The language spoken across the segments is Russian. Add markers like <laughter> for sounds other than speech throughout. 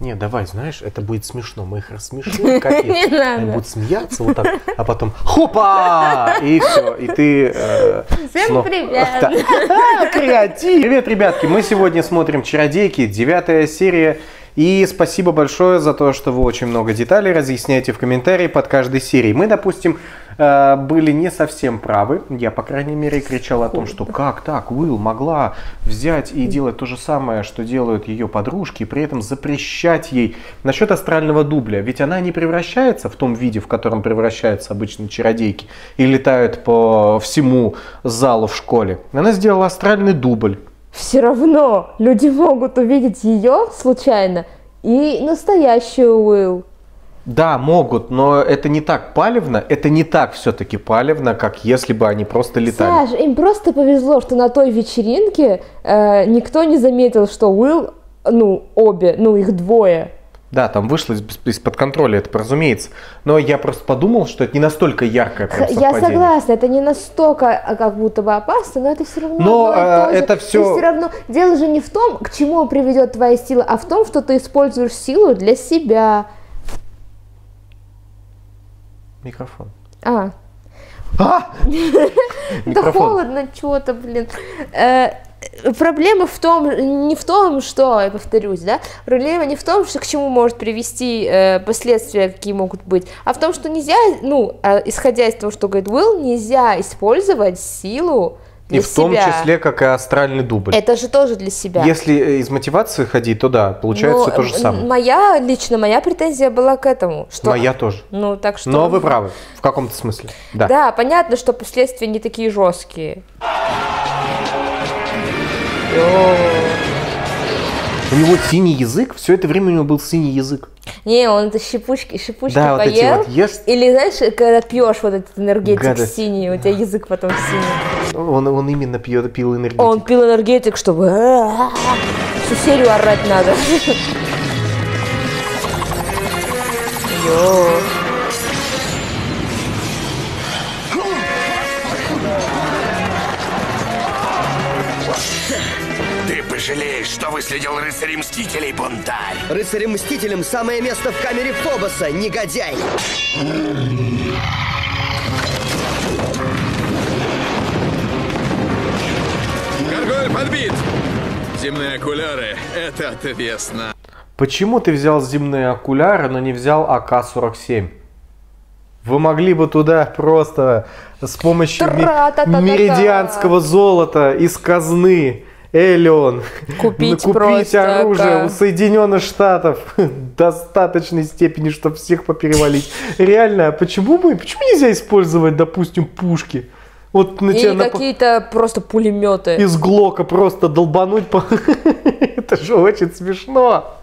Не, давай, знаешь, это будет смешно. Мы их рассмешим, <laughs> капец. Не надо. Они будут смеяться вот так, а потом хопа! И все, и ты... э, Всем снова- привет. <laughs> Да. <laughs> Креатив! Привет, ребятки! Мы сегодня смотрим «Чародейки», девятая серия. И спасибо большое за то, что вы очень много деталей разъясняете в комментарии под каждой серией. Мы, допустим, э, были не совсем правы. Я, по крайней мере, кричал о том, что как так, Уилл могла взять и делать то же самое, что делают ее подружки, и при этом запрещать ей насчет астрального дубля. Ведь она не превращается в том виде, в котором превращаются обычные чародейки и летают по всему залу в школе. Она сделала астральный дубль. Все равно люди могут увидеть ее случайно и настоящую Уилл. Да, могут, но это не так палевно, это не так все-таки палевно, как если бы они просто летали. Саш, им просто повезло, что на той вечеринке э, никто не заметил, что Уилл, ну, обе, ну, их двое. Да, там вышло из- из-под контроля, это разумеется. Но я просто подумал, что это не настолько яркое прям Х- Я совпадение. согласна, это не настолько а, как будто бы опасно, но это все равно. Но, э, это Ты всё- всё равно дело же не в том, к чему приведет твоя сила, а в том, что ты используешь силу для себя. Микрофон. А, А! <laughs> да холодно что-то, блин. Проблема в том, не в том, что, я повторюсь, да, проблема не в том, что к чему может привести э, последствия, какие могут быть, а в том, что нельзя, ну, э, исходя из того, что говорит Уилл, нельзя использовать силу для И в том себя. числе, как и астральный дубль. Это же тоже для себя. Если э, из мотивации ходить, то да, получается Ну, то же самое. Моя, лично моя претензия была к этому. Что, Моя тоже. Ну, так что... Но вы правы, в каком-то смысле. Да. Да, понятно, что последствия не такие жесткие. У него синий язык, все это время у него был синий язык. Не, он это щепучки, шипучки Да, вот эти поел. вот ешь. Или, знаешь, когда пьешь вот этот энергетик Гадость. синий, у тебя язык потом синий. Он, он именно пьет, пил энергетик. Он пил энергетик, чтобы а, всю серию орать надо. <laughs> Йо. Ты пожалеешь, что выследил рыцарей Мстителей, бунтарь. Рыцарем-мстителем самое место в камере Фобоса, негодяй! Гарголь подбит! Земные окуляры — это отвесно. Почему ты взял земные окуляры, но не взял АК-47? Вы могли бы туда просто с помощью меридианского золота из казны Элеон Купить купить просто оружие у Соединенных Штатов в достаточной степени, чтобы всех поперевалить. Реально, а почему бы, почему нельзя использовать, допустим, пушки? Вот на тебя нап- какие-то просто пулеметы. из Глока просто долбануть по... <laughs> Это же очень смешно.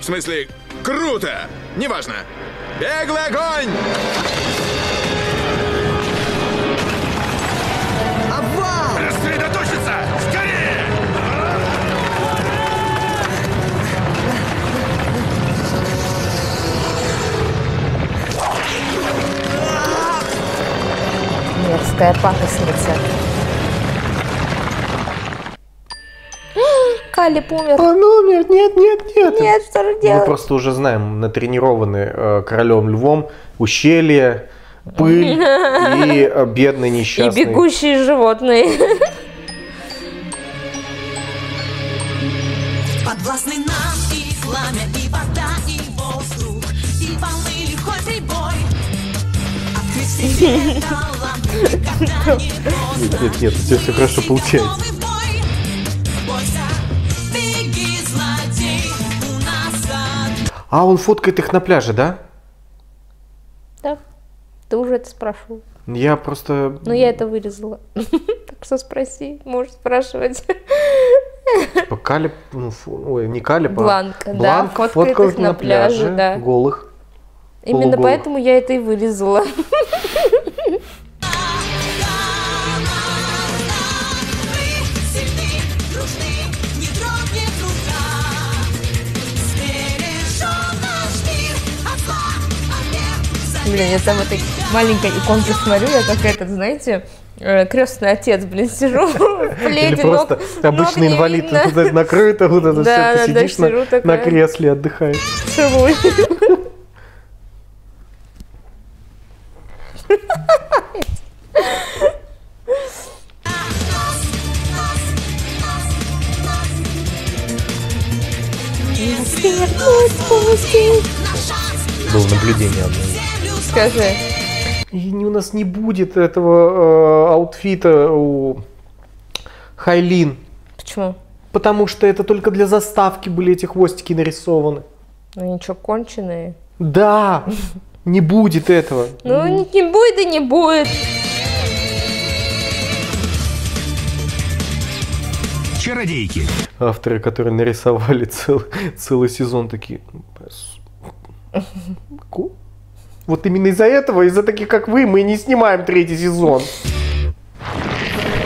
В смысле, круто! Неважно. Беглый огонь! Мерзкая пакостница. <gasps> Калиб умер. А ну нет, нет, нет, нет. Что же Мы делать? просто уже знаем, натренированы э, королем львом, ущелье, пыль <laughs> и э, бедный И несчастный. бегущие животные. <laughs> Открыть себе талант никогда не поздно. Нет, нет, у тебя все хорошо получается. А он фоткает их на пляже, да? Да, ты уже это спрашивал. Я просто... Но я это вырезала. <laughs> Так что спроси, можешь спрашивать. Типа Калиб, ну, ой, не Калиб, а Бланк, да, Бланк фоткает их на пляже, голых. Именно Полуголых. поэтому я это и вырезала. Блин, я там этой маленькой иконке смотрю, я как этот, знаете, крестный отец, блин, сижу <laughs> в Или пледе, ног, просто ног обычный не инвалид, это <laughs> накрыто, вот это Да, все, ты да, сидишь на, на кресле, отдыхаешь. Целуй. Было наблюдение одно. Скажи. И не- у нас не будет этого э, аутфита у Хайлин, Почему? потому что это только для заставки были эти хвостики нарисованы. Ну ничего, конченые. Да, <laughs> не будет этого. Ну, не, не будет и не будет. Чародейки. Авторы, которые нарисовали цел- целый сезон, такие... «Ну, с- ку- Вот именно из-за этого, из-за таких, как вы, мы не снимаем третий сезон.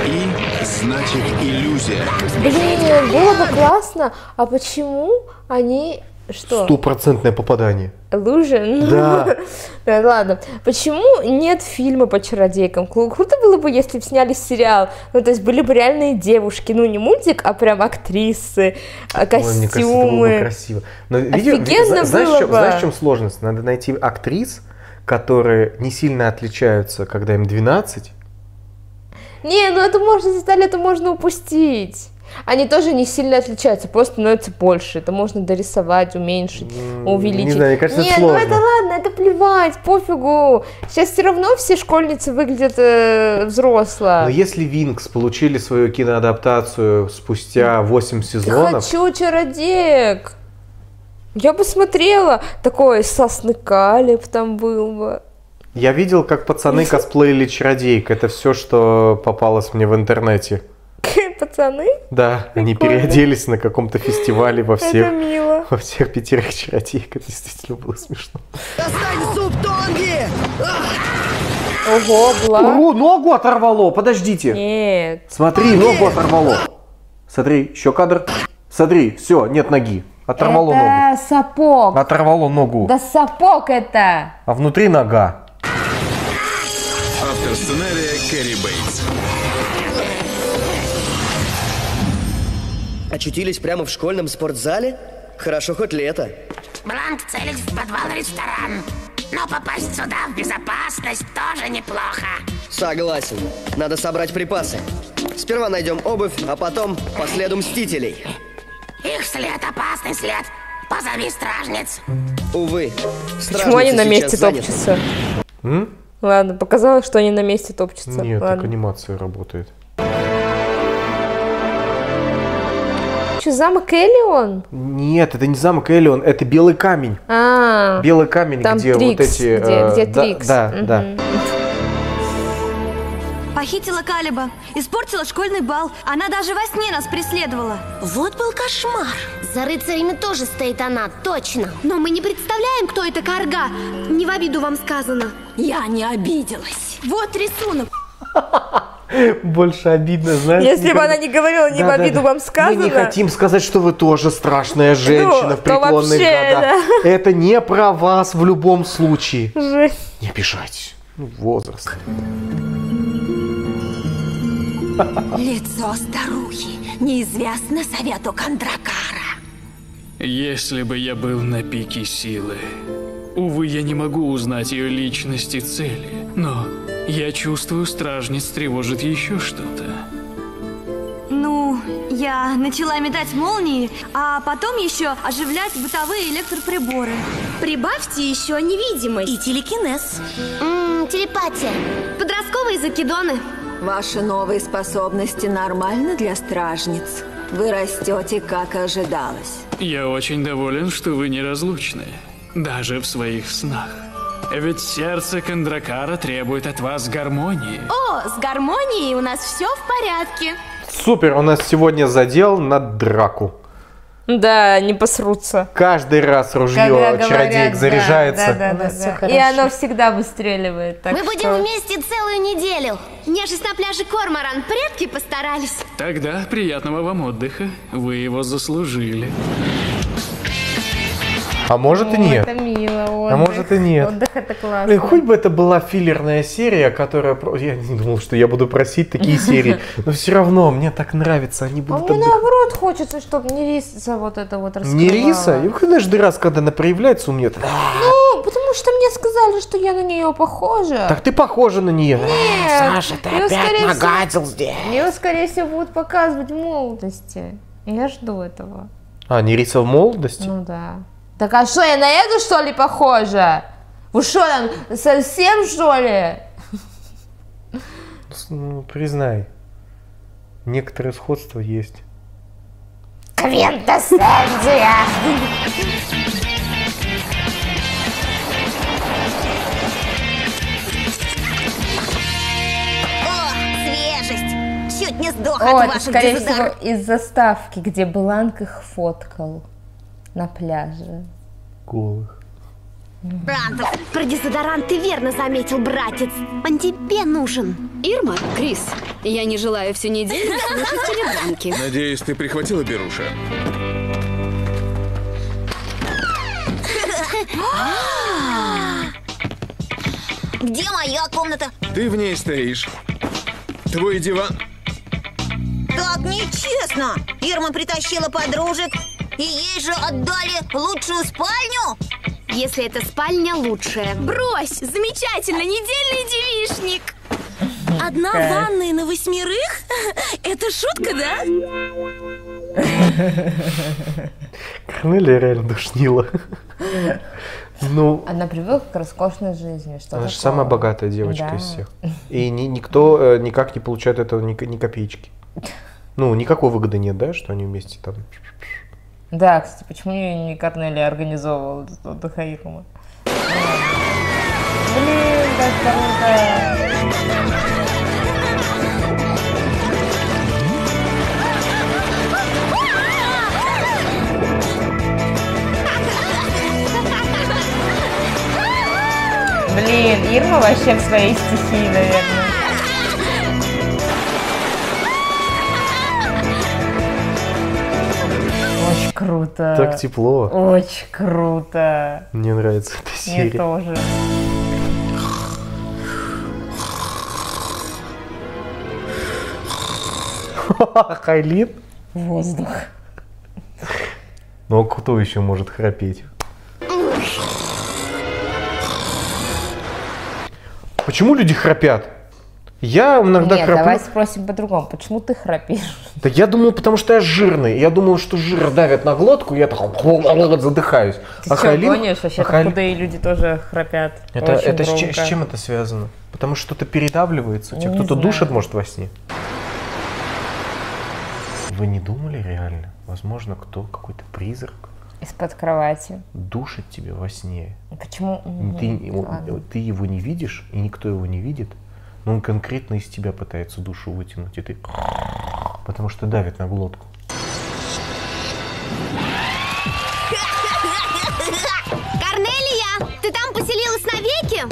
И, значит, иллюзия. Блин, было бы классно. А почему они... Что? Стопроцентное попадание. Illusion? Да. Да, <laughs> ладно. Почему нет фильма по чародейкам? Кру- Круто было бы, если бы сняли сериал. Ну, то есть были бы реальные девушки. Ну, не мультик, а прям актрисы, а, Ой, мне кажется, это было бы костюмы. красиво. Но, Офигенно знаешь, было чем, бы. знаешь, в чем сложность? Надо найти актрис, которые не сильно отличаются, когда им 12. Не, ну это можно, деталь это можно упустить. Они тоже не сильно отличаются, просто становится больше. Это можно дорисовать, уменьшить, увеличить. не знаю, мне кажется, это Не, ну сложно. это ладно, это плевать, пофигу. Сейчас все равно все школьницы выглядят э, взросло. Но если Винкс получили свою киноадаптацию спустя 8 сезонов, Хочу чародеек. Я бы смотрела. Такой Сосны Калиб там был бы. я видел, как пацаны косплеили чародейк. Это все, что попалось мне в интернете. Пацаны, Да, они Прикольно. переоделись на каком-то фестивале во это всех, мило. во всех пятерых чародеек. Это действительно было смешно. Достань суп Тонги! Ого, была. О, ногу оторвало, подождите. Нет. Смотри, ногу оторвало. Смотри, еще кадр. Смотри, все, нет ноги. Оторвало ногу. это сапог. Оторвало ногу. Да сапог это. А внутри нога. Автор сценария Кэрри Бейтс. Очутились прямо в школьном спортзале? Хорошо хоть лето. Бланк целить в подвал-ресторан. Но попасть сюда в безопасность тоже неплохо. Согласен. Надо собрать припасы. Сперва найдем обувь, а потом по следу мстителей. Их след опасный след. Позови стражниц. Увы, Почему они на месте топчутся? М? Ладно, показалось, что они на месте топчутся. Нет, так Ладно. анимация работает. Что, замок Элион? Нет, это не замок Элион, это белый камень. А, Белый камень, Там где вот Трикс, эти... где- э, где да, Трикс. Да, Мгм. да. Похитила Калиба, испортила школьный бал. Она даже во сне нас преследовала. Вот был кошмар. За рыцарями тоже стоит она, точно. Но мы не представляем, кто это Карга. Не в обиду вам сказано. Я не обиделась. Вот рисунок. <laughs> <laughs> Больше обидно, знаешь. Если бы она не говорила, не в обиду вам сказано. Мы не хотим сказать, что вы тоже страшная женщина Ну, в то преклонных годах. Это не про вас в любом случае. Не обижайтесь. Ну, возраст. Лицо старухи. Неизвестно совету Кондракара. Если бы я был на пике силы. Увы, я не могу узнать ее личность и цели, но я чувствую, стражниц тревожит еще что-то. Ну, я начала метать молнии, а потом еще оживлять бытовые электроприборы. Прибавьте еще невидимость. И телекинез. Ммм, телепатия. Подростковые закидоны. Ваши новые способности нормальны для стражниц. Вы растете, как и ожидалось. Я очень доволен, что вы неразлучны, даже в своих снах. Ведь сердце Кондракара требует от вас гармонии. О, с гармонией у нас все в порядке. Супер, у нас сегодня задел на драку. Да, не посрутся. Каждый раз ружье Когда чародеек да, заряжается. Да, да, да, всё да. И оно всегда выстреливает. Так Мы что... будем вместе целую неделю. Нежесть на пляже Корморан. Предки постарались. Тогда приятного вам отдыха. Вы его заслужили. А может и Ну, нет. Это мило. Отдых. А может и нет. Отдых это классно. Блин, хоть бы это была филлерная серия, которая... Я не думал, что я буду просить такие серии, <laughs> но все равно мне так нравится, они А будут мне отдыхать. наоборот хочется, чтобы не риса вот это вот раскрывала. Не риса? И каждый раз, когда она проявляется у меня, так, Ну, потому что мне сказали, что я на нее похожа. так ты похожа на нее. Нет, Саша, ты её, опять нагадил здесь. Ее, скорее всего, будут показывать в молодости. Я жду этого. А, не риса в молодости? Ну да. Так а что, я на эту что ли похожа? Вы что там, совсем что ли? Ну, признай. Некоторое сходство есть. Квинтэссенция! О, свежесть! Чуть не сдох О, от это, ваших скорее всего, дезодор- из заставки, где Бланк их фоткал на пляже. Голых. Брантов, про дезодорант ты верно заметил, братец. Он тебе нужен. Ирма, Крис, я не желаю всю неделю слушать телеграммки. Надеюсь, ты прихватила беруша? Где моя комната? Ты в ней стоишь. Твой диван... Так нечестно. Ирма притащила подружек, и ей же отдали лучшую спальню. Если эта спальня лучшая. Брось! Замечательно! Недельный девишник! Одна Кайф. ванная на восьмерых? <laughs> Это шутка, да? Корнелия реально душнила. Ну, Она привыкла к роскошной жизни. Что она же такого? самая богатая девочка Да. из всех. <laughs> И ни- никто э, никак не получает этого ни, ни копеечки. Ну, никакой выгоды нет, да, что они вместе там. Да, кстати, почему не не Корнелия организовывала этот отдых Ирмы? Блин, как круто! Блин, Ирма вообще в своей стихии, наверное. Круто. Так тепло. Очень круто. Мне нравится эта Мне серия. тоже. <laughs> Хайлин? Воздух. Ну, а кто еще может храпеть? Почему люди храпят? Я иногда Нет, храплю. давай спросим по-другому. Почему ты храпишь? Да я думал, потому что я жирный. Я думал, что жир давит на глотку, и я так задыхаюсь. Ты что, Хайлин- гонишь? Вообще а Хайлин- худые люди тоже храпят. Это, это с, че- громко. с чем это связано? Потому что что-то передавливается, у тебя кто-то душит, может, во сне. Вы не думали реально? Возможно, кто, какой-то призрак Из-под кровати. душит тебя во сне. Почему? Ты, ладно. ты его не видишь, и никто его не видит, но он конкретно из тебя пытается душу вытянуть, и ты... Потому что давит на глотку. Корнелия, ты там поселилась навеки?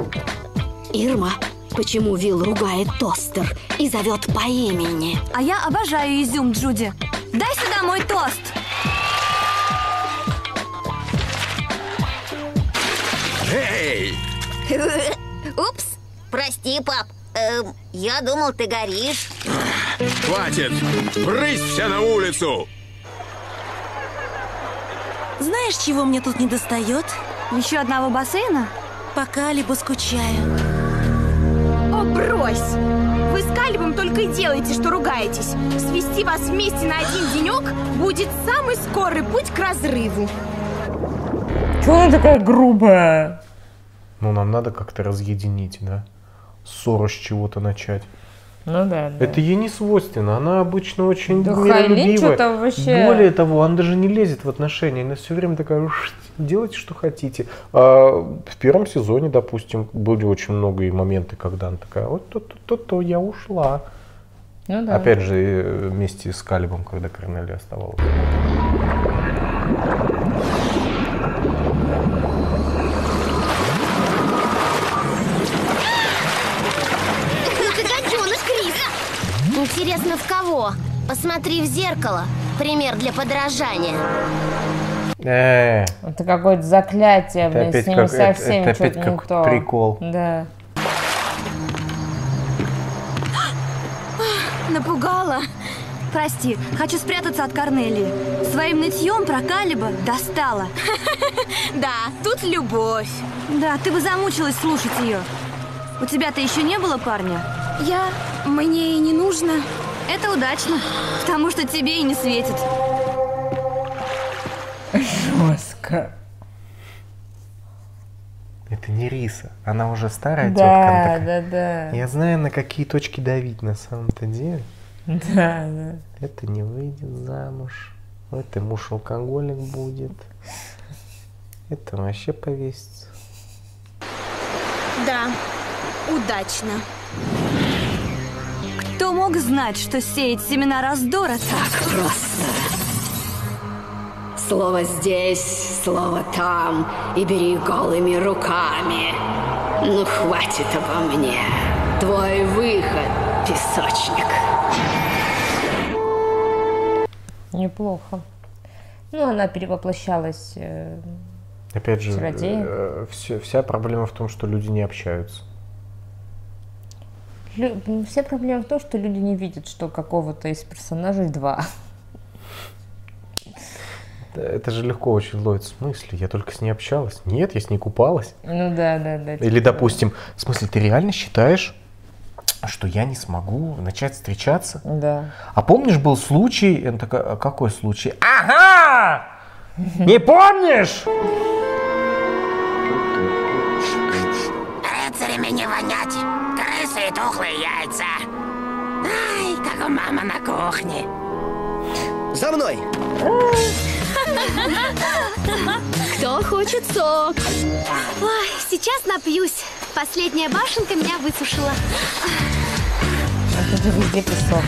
Ирма, почему Вил ругает тостер и зовет по имени? А я обожаю изюм, Джуди. Дай сюда мой тост. Эй! <laughs> Упс, прости, пап. Эм, я думал, ты горишь. Хватит! Брысь все на улицу! Знаешь, чего мне тут не достает? Еще одного бассейна? Пока либо скучаю. О, брось! Вы с Калибом только и делаете, что ругаетесь. Свести вас вместе на один денек будет самый скорый путь к разрыву. Чего она такая грубая? Ну, нам надо как-то разъединить, да? Ссору с чего-то начать. Ну да, да. Это ей не свойственно, она обычно очень Да миролюбивая. Вообще- Более того, она даже не лезет в отношения, она все время такая, «Ш, делайте, что хотите. А в первом сезоне, допустим, были очень многие моменты, когда она такая, вот то-то, я ушла. Ну да. Опять же, э, вместе с Калибом, когда Корнели оставалась. Интересно, в кого? Посмотри в зеркало. Пример для подражания. Э, Это какое-то заклятие, Это блин, опять с ними как- это- совсем это что-то опять не какой-то то. прикол. Да. Напугала. Прости, хочу спрятаться от Корнелии. Своим нытьем про Калиба достала. <laughs> Да, тут любовь. Да, ты бы замучилась слушать ее. У тебя-то еще не было парня? Я... Мне и не нужно. Это удачно, потому что тебе и не светит. Жестко. Это не Риса. Она уже старая Да, тетка. такая, да, да. Я знаю, на какие точки давить на самом-то деле. Да, да. Это не выйдет замуж. Это муж алкоголик будет. Это вообще повесится. Да, удачно. Кто мог знать, что сеять семена раздора так просто? Слово здесь, слово там, и бери голыми руками. Ну, хватит обо мне. Твой выход, песочник. Неплохо. Ну, она перевоплощалась. э, Опять же, Чародеи. э, вся проблема в том, что люди не общаются. М, Вся проблема в том, что люди не видят, что какого-то из персонажей два. Это же легко очень ловит. В смысле? Я только с ней общалась. Нет, я с ней купалась. Ну да, да, да. Или, типа. допустим, в смысле, ты реально считаешь, что я не смогу начать встречаться? Да. А помнишь, был случай, я такая, «А какой случай? Ага! Не помнишь? Тухлые яйца. Ай, как у мамы на кухне. За мной! Кто хочет сок? Ой, сейчас напьюсь. Последняя башенка меня высушила. Это же везде песок.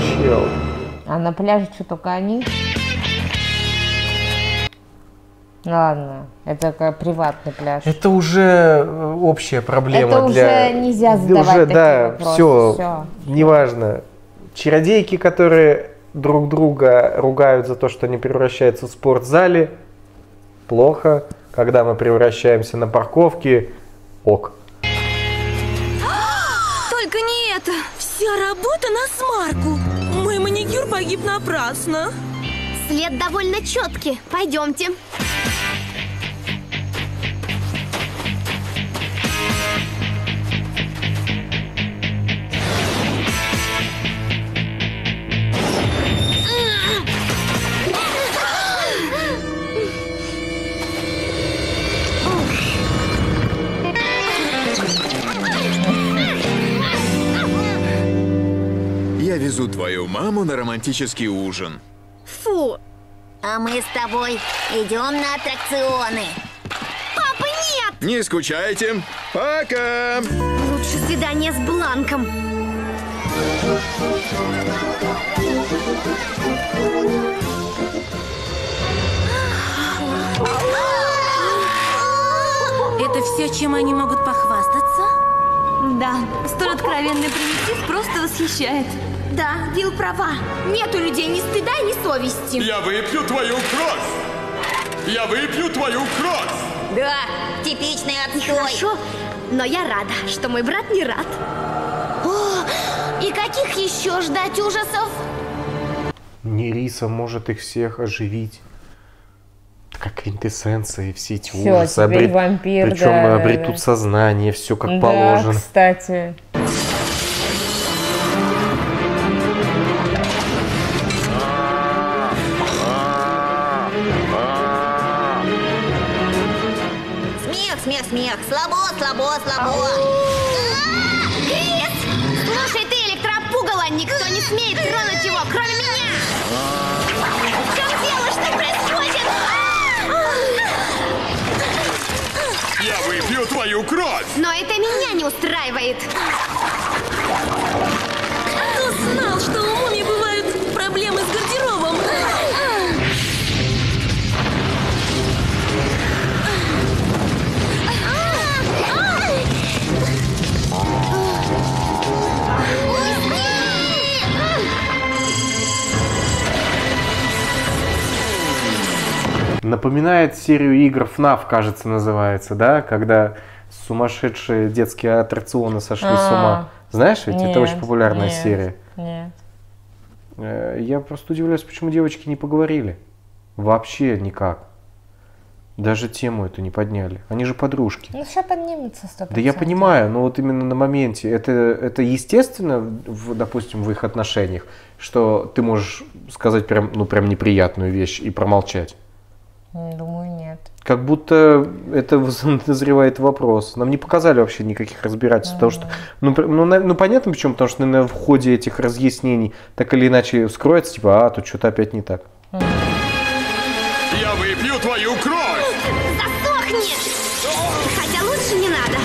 Чел. А на пляже что только они? Ладно, это как приватный пляж. Это уже э, общая проблема Это уже для... нельзя Да задавать Уже, такие да, вопросы, все, всё. неважно. Чародейки, которые друг друга ругают за то, что они превращаются в спортзале, плохо. Когда мы превращаемся на парковке, ок. Только не это. Вся работа на смарку. Мой маникюр погиб напрасно. След довольно четкий. Пойдемте. Я маму на романтический ужин. Фу. А мы с тобой идем на аттракционы. Папа, нет! Не скучайте. Пока! Лучше свидание с Бланком. Это все, чем они могут похвастаться? Да, столь откровенный примитив просто восхищает. Да, Вил права. Нет у людей ни стыда, ни совести. Я выпью твою кровь! Я выпью твою кровь! Да, типичный отстой. Хорошо, но я рада, что мой брат не рад. О, и каких еще ждать ужасов? Нериса может их всех оживить. Как квинтэссенция, и все эти Всё, ужасы. теперь вампир, Причем да, да, обретут да. сознание, все как да, положено. кстати. Смех, смех. Слабо, слабо, слабо. А, Крис! Слушай ты, электропугало, никто не смеет тронуть его, кроме меня! В чем дело? Что происходит? Я выпью твою кровь! Но это меня не устраивает. Напоминает серию игр FNAF, кажется, называется, да? Когда сумасшедшие детские аттракционы сошли с ума. Знаешь ведь, это очень Нет, популярная нет, серия. Нет. Э, Я просто удивляюсь, почему девочки не поговорили. Вообще никак. Даже тему эту не подняли. Они же подружки. Ну, сейчас поднимется сто Да я понимаю, но вот именно на моменте, это, это естественно, в, допустим, в их отношениях, что ты можешь сказать прям, ну, прям неприятную вещь и промолчать. Думаю, нет. Как будто это назревает <laughs> вопрос. Нам не показали вообще никаких разбирательств, потому что, ну, ну, на- ну, понятно почему, потому что, наверное, в ходе этих разъяснений так или иначе вскроется, типа, а, тут что-то опять не так. Я выпью твою кровь! Засохни! Хотя лучше не надо.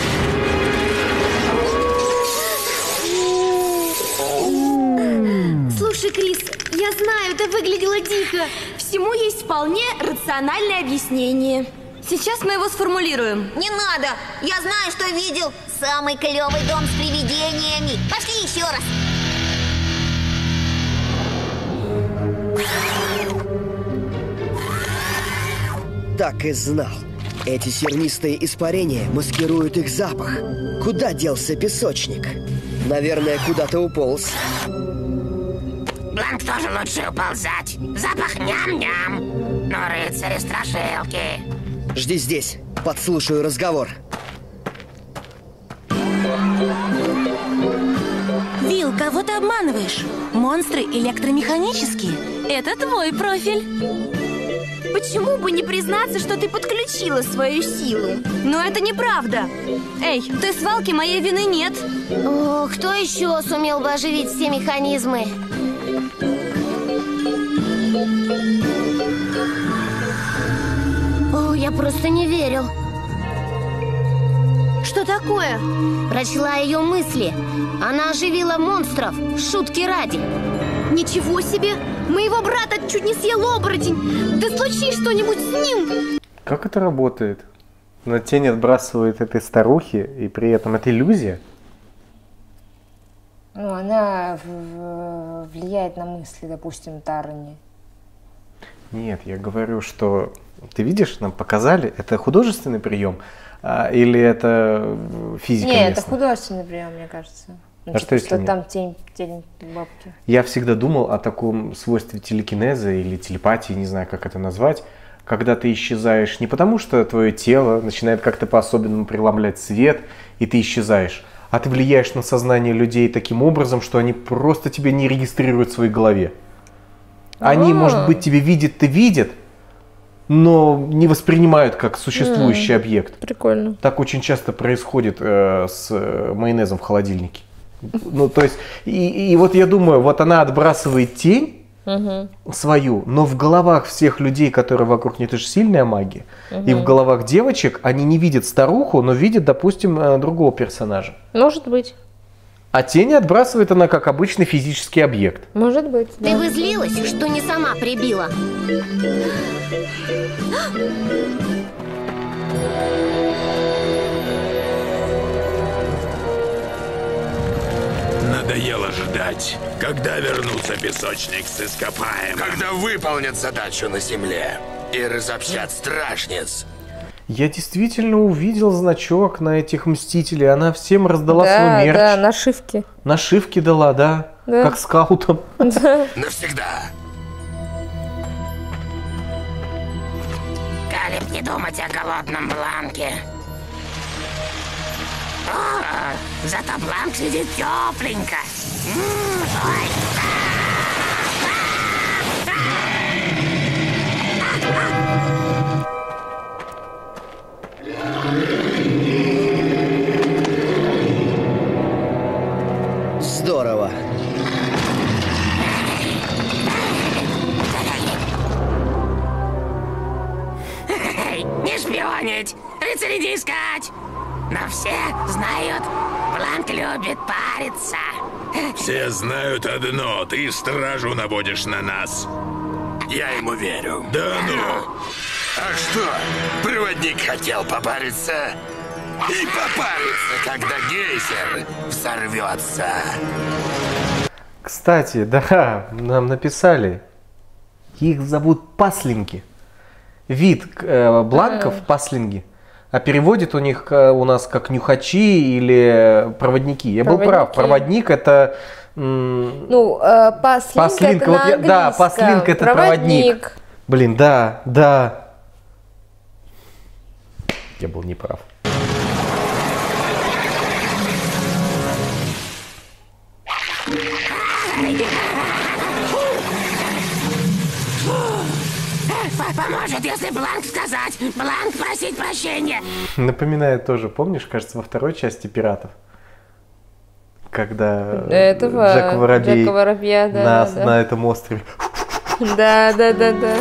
Слушай, Крис, я знаю, это выглядело дико. Всему есть вполне рациональное объяснение. Сейчас мы его сформулируем. Не надо! Я знаю, что видел. Самый клевый дом с привидениями. Пошли еще раз. Так и знал. Эти сернистые испарения маскируют их запах. Куда делся песочник? Наверное, куда-то уполз. Бланк тоже лучше уползать. Запах ням-ням. Но рыцари страшилки. Жди здесь. Подслушаю разговор. Вил, кого ты обманываешь? Монстры электромеханические. Это твой профиль. Почему бы не признаться, что ты подключила свою силу? Но это неправда. Эй, в той свалке моей вины нет. О, кто еще сумел бы оживить все механизмы? О, я просто не верил. Что такое? Прочла ее мысли. Она оживила монстров. Шутки ради. Ничего себе! Моего брата чуть не съел оборотень! Да случись что-нибудь с ним! Как это работает? На тень отбрасывает этой старухи, и при этом это иллюзия? Ну, она влияет на мысли, допустим, Тарни. Нет, я говорю, что ты видишь, нам показали, это художественный прием а, или это э, физика Не, это местная? художественный прием, мне кажется. Ну, А типа, что если что нет? там тень, тень бабки. Я всегда думал о таком свойстве телекинеза или телепатии, не знаю, как это назвать, когда ты исчезаешь не потому, что твое тело начинает как-то по-особенному преломлять свет, и ты исчезаешь, а ты влияешь на сознание людей таким образом, что они просто тебя не регистрируют в своей голове. Они, А. может быть, тебя видят, ты видят, но не воспринимают как существующий М, объект. Прикольно. Так очень часто происходит э, с э, майонезом в холодильнике. Ну, то есть, и, и вот я думаю, вот она отбрасывает тень Мгм. свою, но в головах всех людей, которые вокруг нее, это же сильная магия, и в головах девочек они не видят старуху, но видят, допустим, э, другого персонажа. Может быть. А тени отбрасывает она как обычный физический объект. Может быть, Ты бы злилась, что не сама прибила. Надоело ждать. Когда вернутся песочник с ископаемым? Когда выполнят задачу на земле и разобщат стражниц. Я действительно увидел значок на этих мстителей. Она всем раздала да, свой мерч. да, нашивки. Нашивки дала, да. Да. Как скаутам. <laughs> Навсегда. Калиб не думать о голодном Бланке. О, зато Бланк сидит тепленько. Ой. Здорово. Не шпионить, рыцарей искать. Но все знают, Бланк любит париться. Все знают одно, ты стражу наводишь на нас. Я ему верю. Да ну. А что, проводник хотел попариться? И попарится, когда гейзер взорвется. Кстати, да, нам написали. Их зовут паслинки. вид э, бланков, паслинги, а переводит у них э, у нас как нюхачи или проводники. Я был прав. Проводники. Проводник это Ну, э, паслинг Паслинг, это вот я- да, паслинг это проводник. Блин, да, да. Я был неправ. П- Поможет, если бланк сказать. Бланк просить прощения. Напоминает тоже, помнишь, кажется, во второй части пиратов? Когда Этого Джек Воробей Джека Воробья, да, на, да. на этом острове. Да, да, да, да.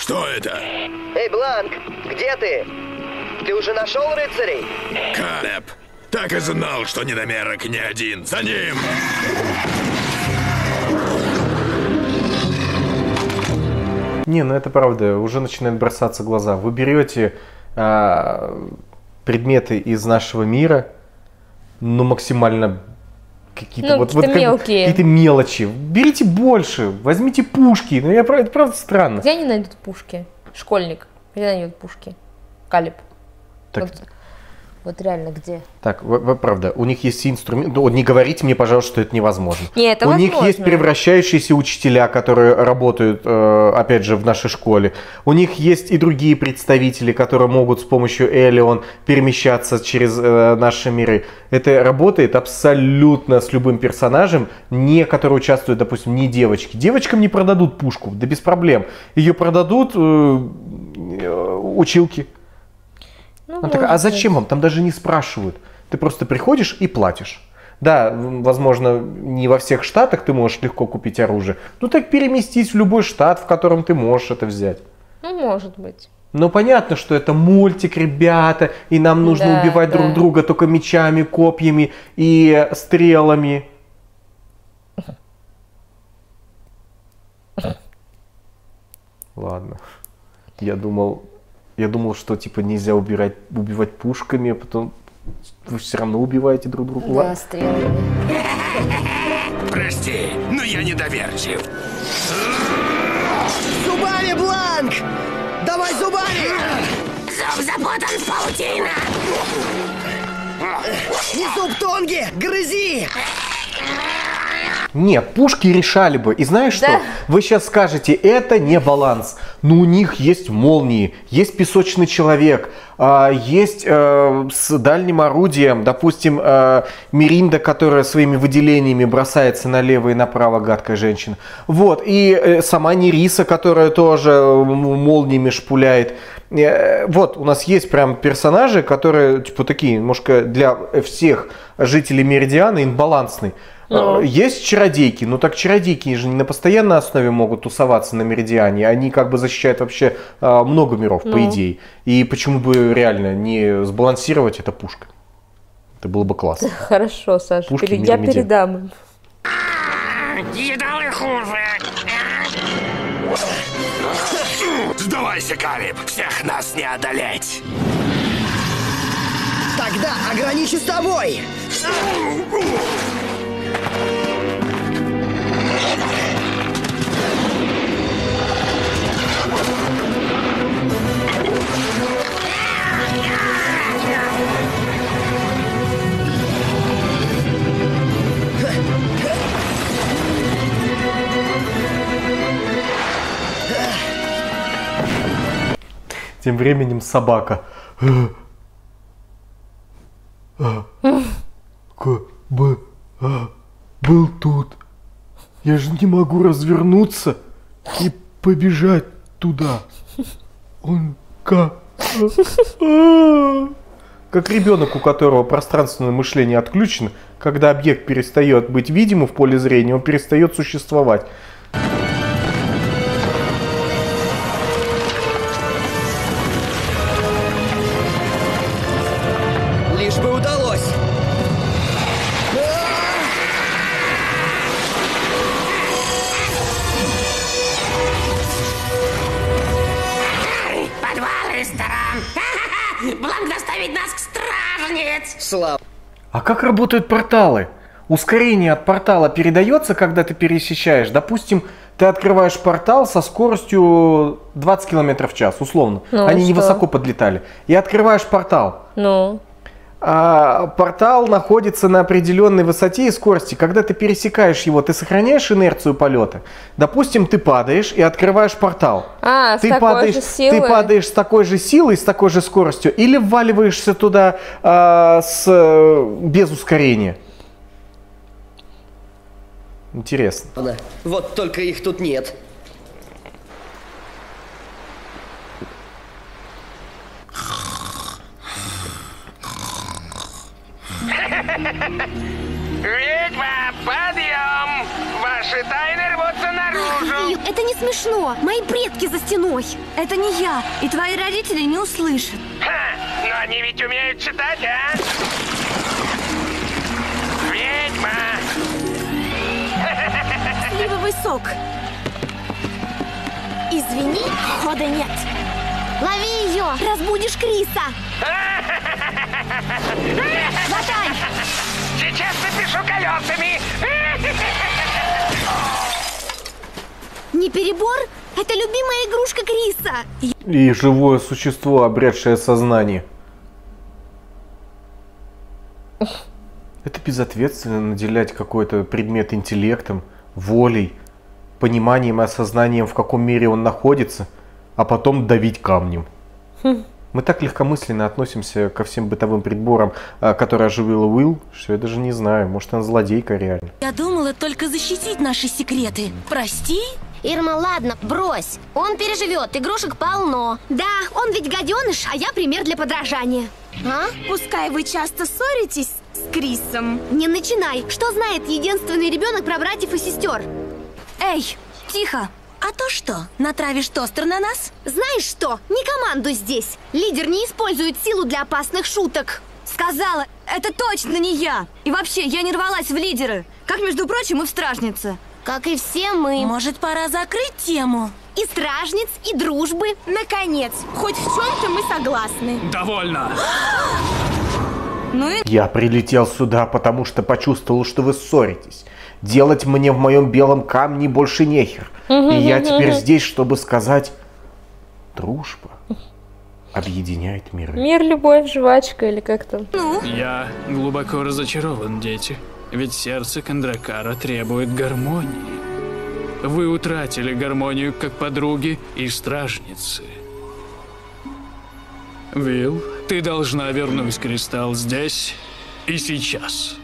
Что это? Эй, Бланк, где ты? Ты уже нашел рыцарей? Калеб. Так и знал, что недомерок не один. За ним! Не, ну это правда, уже начинает бросаться глаза. Вы берете а, предметы из нашего мира, ну максимально какие-то Ну, вот, какие-то вот как- мелкие. какие-то мелочи. Берите больше, возьмите пушки. Ну я правда, это правда странно. Где они найдут пушки? Школьник. Где найдет пушки? Калиб. Так. Вот, вот реально где? Так, вы- вы правда, у них есть все инструменты. Ну, не говорите мне, пожалуйста, что это невозможно. Не, это у них есть возможно. превращающиеся учителя, которые работают, э, опять же, в нашей школе. У них есть и другие представители, которые могут с помощью Элион перемещаться через э, наши миры. Это работает абсолютно с любым персонажем, не который участвует, допустим, не девочки. Девочкам не продадут пушку, да без проблем. Ее продадут э, училки. Ну, Она такая, а зачем вам? Там даже не спрашивают. Ты просто приходишь и платишь. Да, возможно, не во всех штатах ты можешь легко купить оружие. Ну так переместись в любой штат, в котором ты можешь это взять. Ну, может быть. Но понятно, что это мультик, ребята, и нам нужно Да, убивать да. друг друга только мечами, копьями и стрелами. <laughs> Ладно. Я думал, я думал, что типа нельзя убирать, убивать пушками, а потом вы все равно убиваете друг друга. Да, стрелами. Прости, но я недоверчив. Зубами, Бланк! Давай зубами! Зуб запутан в паутина. Не зуб Тонги! Грызи! Нет, пушки решали бы. И знаешь Да. что? Вы сейчас скажете, это не баланс. Но у них есть молнии, есть песочный человек, а, есть э, с дальним орудием, допустим, э, Миринда, которая своими выделениями бросается налево и направо, гадкая женщина. Вот, и э, сама Нериса, которая тоже молниями шпуляет. Вот, у нас есть прям персонажи, которые, типа, такие, немножко для всех жителей Меридиана инбалансный. Ну. Э, Есть чародейки, но так чародейки же не на постоянной основе могут тусоваться на Меридиане. Они как бы защищают вообще э, много миров, по Ну. идее. И почему бы реально не сбалансировать это пушкой? Это было бы классно. <laughs> Хорошо, Саша. Пушки пере- Я медиа. передам им. Едал и хуже. Сдавайся, Калиб, всех нас не одолеть. Тогда ограничу с тобой! Тем временем собака. А, А, был тут. Я же не могу развернуться и побежать туда. Он как... Как ребенок, у которого пространственное мышление отключено, когда объект перестает быть видимым в поле зрения, он перестает существовать. Как работают порталы? ускорение от портала передается, когда ты пересечаешь. Допустим, ты открываешь портал со скоростью 20 км в час, условно. Ну, Они что? невысоко подлетали. И открываешь портал. Ну, А портал находится на определенной высоте и скорости. Когда ты пересекаешь его, ты сохраняешь инерцию полета. Допустим, ты падаешь и открываешь портал. а, с ты такой падаешь, же силой. ты падаешь с такой же силой, с такой же скоростью, или вваливаешься туда а, с, без ускорения. Интересно. Вот только их тут нет. Ведьма, подъем! Ваши тайны рвутся наружу! Ой, Это не смешно. Мои предки за стеной. Это не я. И твои родители не услышат. Ха! Но они ведь умеют читать, а? Ведьма! Сливовый сок. Извини, хода нет. Лови ее! Разбудишь Криса. Хватай! Сейчас напишу колесами! Не перебор? Это любимая игрушка Криса. И живое существо, обретшее сознание. Это безответственно наделять какой-то предмет интеллектом, волей, пониманием и осознанием, в каком мире он находится, а потом давить камнем. Хм. Мы так легкомысленно относимся ко всем бытовым приборам, а, которые оживила Уилл, что я даже не знаю, может она злодейка реально. Я думала только защитить наши секреты. Прости? Ирма, ладно, брось. Он переживет, игрушек полно. Да, он ведь гаденыш, а я пример для подражания. А? Пускай вы часто ссоритесь с Крисом. Не начинай. Что знает единственный ребенок про братьев и сестер? Эй, тихо. А то что, натравишь тостер на нас? Знаешь что? Не командуй здесь. Лидер не использует силу для опасных шуток. Сказала, это точно не я. И вообще, я не рвалась в лидеры. Как, между прочим, и в стражнице. Как и все мы. Может, пора закрыть тему? И стражниц, и дружбы. Наконец, хоть в чем-то мы согласны. Довольно. Ну и Я прилетел сюда, потому что почувствовал, что вы ссоритесь. Делать мне в моем белом камне больше нехер. И я теперь здесь, чтобы сказать, дружба объединяет миры. Мир, любовь, жвачка или как там. Я глубоко разочарован, дети. Ведь сердце Кондракара требует гармонии. Вы утратили гармонию как подруги и стражницы. Вилл, ты должна вернуть кристалл здесь и сейчас.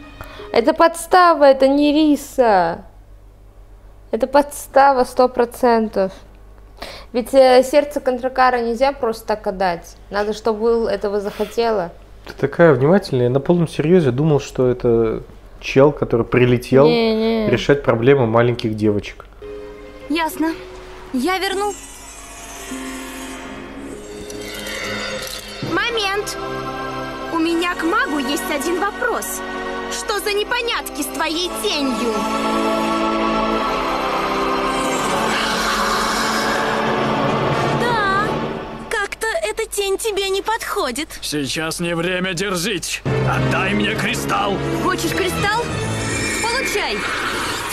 Это подстава, это не риса. Это подстава сто процентов. Ведь э, сердце контракара нельзя просто так отдать. Надо, чтобы Уилл этого захотела. Ты такая внимательная, я на полном серьезе думал, что это чел, который прилетел Не-не. решать проблемы маленьких девочек. ясно. Я верну. Момент. У меня к магу есть один вопрос. Что за непонятки с твоей тенью? Тень тебе не подходит. Сейчас не время дерзить. Отдай мне кристалл. Хочешь кристалл? Получай.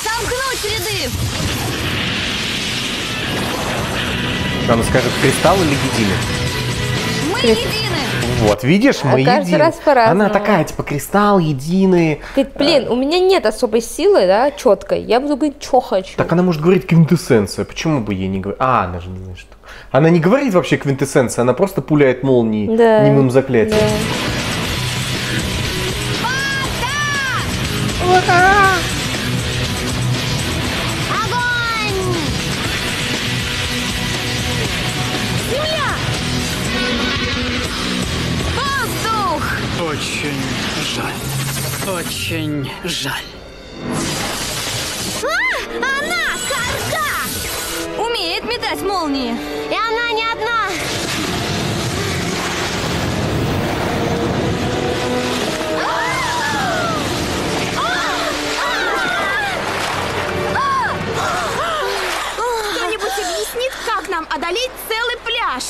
Сомкнуть ряды. Что она скажет, кристалл или едины? Мы едины. Вот, видишь, мы каждый едины. раз по-разному. Она такая, типа, кристалл, единые. Ты, блин, у меня нет особой силы, да, четкой. Я буду говорить, что хочу. Так она может говорить квинтэссенция. Почему бы ей не говорить? А, она же не знает, что. Она не говорит вообще квинтэссенция, она просто пуляет молнии Да, немым заклятием. Огонь! Жаль. А, она карга. Умеет метать молнии. И она не одна. Кто-нибудь объяснит, как нам одолеть целый пляж?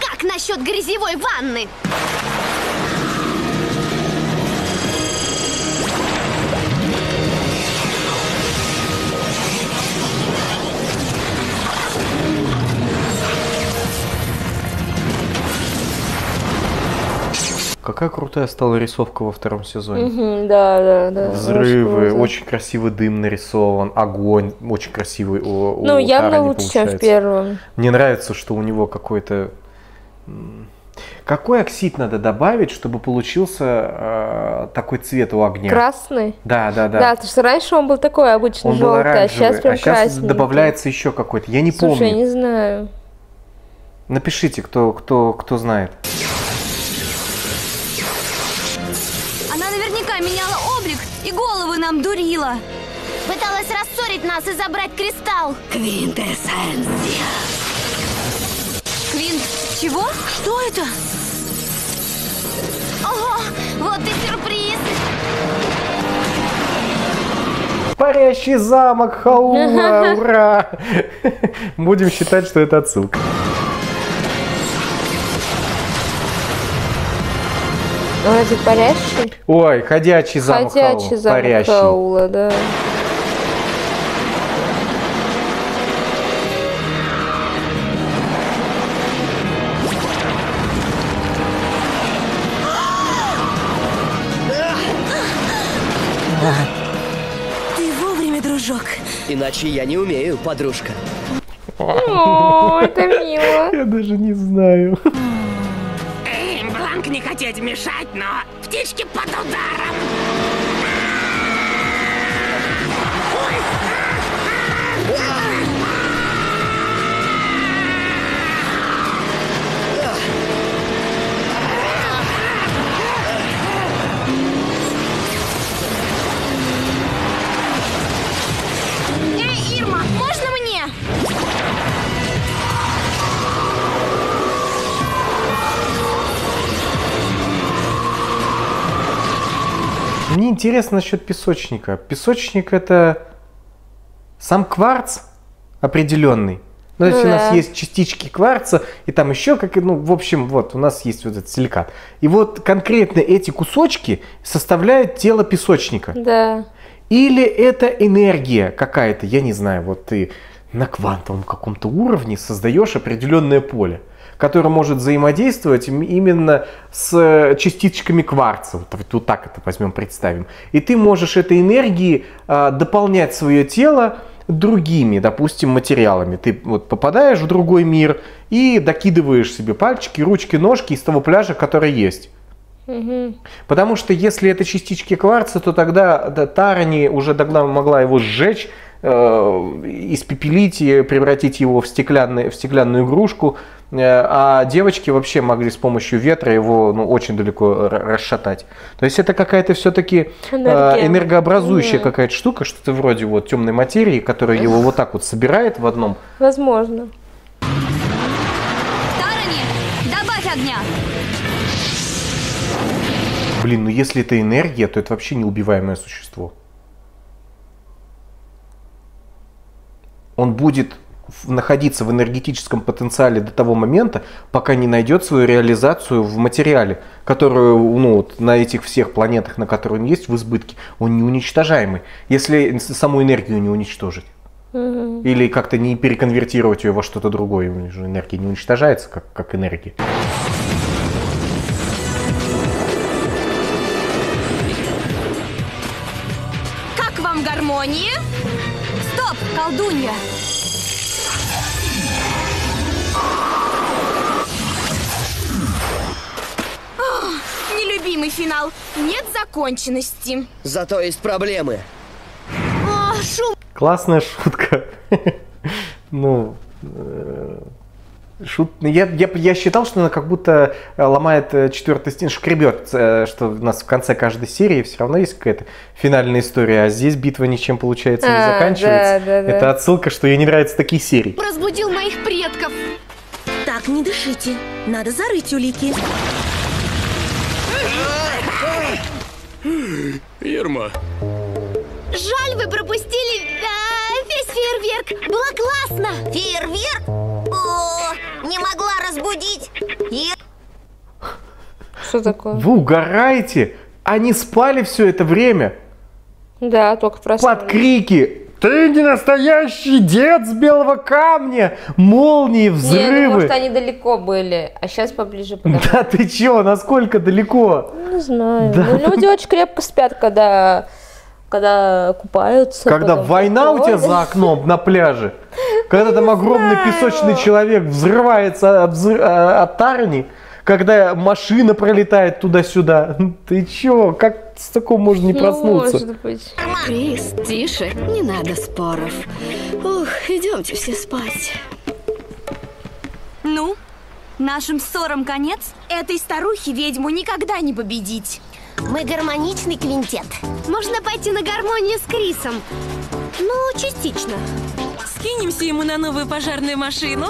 Как насчет грязевой ванны? Какая крутая стала рисовка во втором сезоне. Да, да, да. Взрывы, очень красивый дым нарисован, огонь очень красивый у, у Ну, явно Тарани лучше, чем в первом. Мне нравится, что у него какой-то... Какой оксид надо добавить, чтобы получился э, такой цвет у огня? Красный? Да, да, да. Да, потому что раньше он был такой обычно Он был желтый, а оранжевый, сейчас прям а сейчас красненький. добавляется еще какой-то. Я не Слушай, помню. я не знаю. Напишите, кто, кто, кто знает. И головы нам дурила. Пыталась рассорить нас и забрать кристалл. Квинтэссенция. Квин, чего? Что это? Ого, вот и сюрприз. Парящий замок Хаула, <laughs> ура! <laughs> Будем считать, что это отсылка. Разве парящий? Ой, ходячий замок Ходячий Хаула, замок парящий. Хаула, да. Ты вовремя, дружок. Иначе я не умею, подружка. О, это мило. Я даже не знаю. Бланк не хотеть мешать, но птички под ударом. Интересно насчет песочника. Песочник это сам кварц определенный. Ну, то есть у нас Да. есть частички кварца, и там еще как, ну, в общем, вот, у нас есть вот этот силикат. И вот конкретно эти кусочки составляют тело песочника. Да. Или это энергия какая-то, я не знаю, вот ты на квантовом каком-то уровне создаешь определенное поле, которое может взаимодействовать им- именно с э, частичками кварца. Вот, вот- так это возьмем, представим. И ты можешь этой энергией а, дополнять свое тело другими, допустим, материалами. Ты вот попадаешь в другой мир и докидываешь себе пальчики, ручки, ножки из того пляжа, который есть. Потому что если это частички кварца, то тогда да, Тарани уже тогда могла его сжечь, э, испепелить и превратить его в, стеклянный, в стеклянную игрушку. Э, а девочки вообще могли с помощью ветра его ну, очень далеко расшатать. То есть это какая-то все-таки Энергия. энергообразующая какая-то штука, что-то вроде вот темной материи, которая его вот так вот собирает в одном. Возможно. Тарани, добавь огня. Блин, ну если это энергия, то это вообще неубиваемое существо. Он будет находиться в энергетическом потенциале до того момента, пока не найдет свою реализацию в материале, которую ну, вот на этих всех планетах, на которые он есть, в избытке. Он неуничтожаемый, если саму энергию не уничтожить. Или как-то не переконвертировать ее во что-то другое. Энергия не уничтожается, как, как энергия. Как вам гармония? Стоп, колдунья. Нелюбимый финал. Нет законченности. Зато есть проблемы. О, шум. Классная шутка. Ну, э, шут... я, я, я считал, что она как будто э, ломает э, четвертый стен, шкребет, что у нас в конце каждой серии все равно есть какая-то финальная история, а здесь битва ничем, получается, не А, заканчивается. да, да, да. Это отсылка, что ей не нравятся такие серии. Разбудил моих предков. Так не дышите. Надо зарыть улики. Ирма, Жаль, вы пропустили э, весь фейерверк. Было классно. Фейерверк? О, не могла разбудить. И... Что такое? Вы угораете? Они спали все это время Да, только проснулись. под крики Ты не настоящий дед с белого камня! Молнии, Не, ну взрывы! может они далеко были, а сейчас поближе подошли. Да ты чё, насколько далеко? Не знаю. Да. Ну, люди очень крепко спят, когда, когда купаются. Когда потом война у тебя за окном на пляже, <laughs> когда там огромный песочный человек взрывается от, взры- от тарни, когда машина пролетает туда-сюда. Ты чё, как с такого можно не Ну, проснуться? может быть. Крис, тише, не надо споров. Ух, идемте все спать. Ну, нашим ссорам конец? Этой старухе ведьму никогда не победить. Мы гармоничный квинтет. Можно пойти на гармонию с Крисом. Ну, частично. Скинемся ему на новую пожарную машину?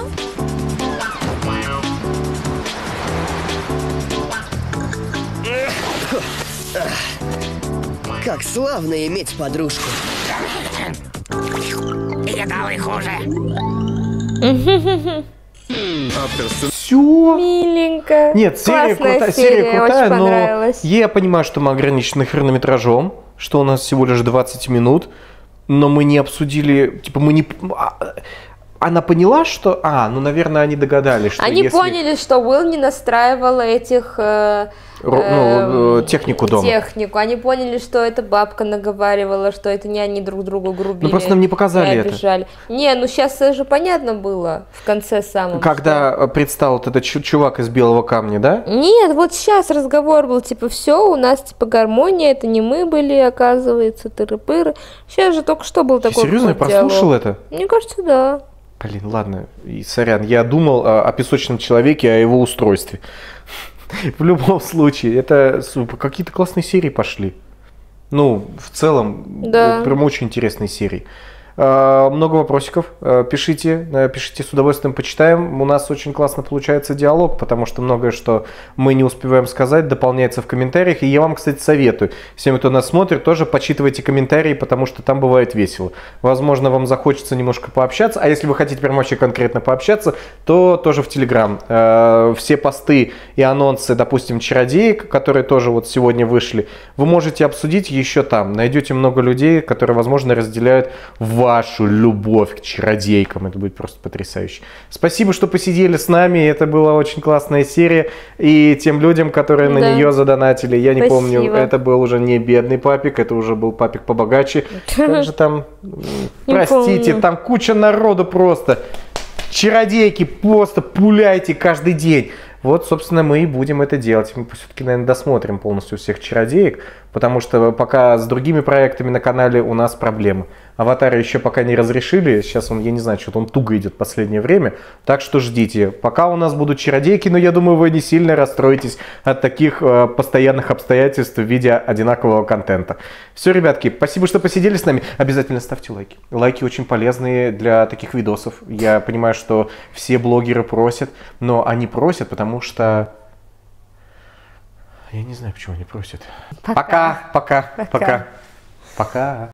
Как славно иметь подружку. Едал и хуже. Все. Миленько. Нет, серия, Классная крута- серия, серия крутая, очень но я понимаю, что мы ограничены хронометражом, что у нас всего лишь 20 минут, но мы не обсудили, типа мы не... Она поняла, что... А, ну, наверное, они догадались, что Они если... поняли, что Уилл не настраивала этих... э, ну, э, технику дома. Технику. Они поняли, что это бабка наговаривала, что это не они друг другу грубили. Ну, просто нам не показали это. Не, ну сейчас же понятно было в конце самом. Когда э, предстал вот этот чу- чувак из белого камня, да? Нет, вот сейчас разговор был, типа, все, у нас, типа, гармония, это не мы были, оказывается, тыры-пыры. Сейчас же только что был такой серьезно? Я прослушал диалог. это? Мне кажется, да. Блин, ладно, и сорян, я думал о, о песочном человеке, о его устройстве. <laughs> В любом случае, это. Какие-то классные серии пошли. Ну, в целом, Да. это прям очень интересные серии. А, Много вопросиков. А, Пишите, э, пишите, с удовольствием почитаем. У нас очень классно получается диалог, потому что многое, что мы не успеваем сказать, дополняется в комментариях. И я вам, кстати, советую, всем, кто нас смотрит, тоже почитывайте комментарии, потому что там бывает весело. Возможно, вам захочется немножко пообщаться, а если вы хотите прям вообще конкретно пообщаться, то тоже в Телеграм. Э, Все посты и анонсы, допустим, чародеек, которые тоже вот сегодня вышли, вы можете обсудить еще там. Найдете много людей, которые, возможно, разделяют вашу любовь к чародейкам. Это будет просто потрясающе. Спасибо, что посидели с нами. Это была очень классная серия. И тем людям, которые на Да. нее задонатили, я не помню, Спасибо. это был уже не бедный папик, это уже был папик побогаче. Как же там, <laughs> простите, там куча народу просто. Чародейки просто пуляйте каждый день. Вот, собственно, мы и будем это делать. Мы все-таки, наверное, досмотрим полностью всех чародеек, потому что пока с другими проектами на канале у нас проблемы. Аватара еще пока не разрешили, сейчас он, я не знаю, что-то он туго идет в последнее время, так что ждите. Пока у нас будут чародейки, но я думаю, вы не сильно расстроитесь от таких э, постоянных обстоятельств в виде одинакового контента. Все, ребятки, спасибо, что посидели с нами. Обязательно ставьте лайки. Лайки очень полезные для таких видосов. Я понимаю, что все блогеры просят, но они просят, потому что... Я не знаю, почему они просят. Пока, пока, пока. Пока.